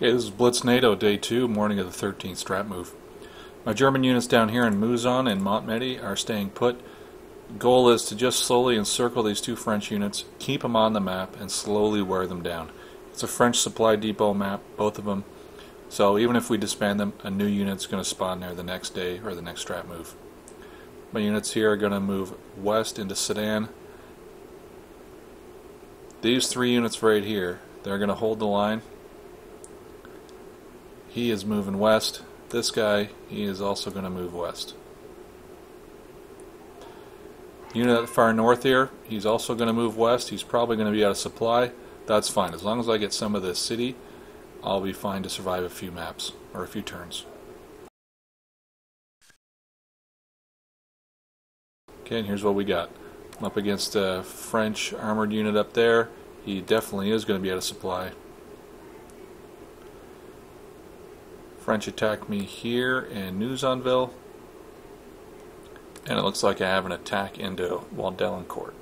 Okay, this is Blitz NATO Day 2, morning of the 13th strat move. My German units down here in Mouzon and Montmedy are staying put. Goal is to just slowly encircle these two French units, keep them on the map, and slowly wear them down. It's a French supply depot map, both of them. So even if we disband them, a new unit's going to spawn there the next day or the next strat move. My units here are going to move west into Sedan. These three units right here, they're going to hold the line he is moving west. This guy, he is also going to move west. Unit at the far north here, he's also going to move west. He's probably going to be out of supply. That's fine. As long as I get some of this city, I'll be fine to survive a few maps, or a few turns. Okay, and here's what we got. I'm up against a French armored unit up there. He definitely is going to be out of supply. French attack me here in Nouzonville. And it looks like I have an attack into Wadelincourt.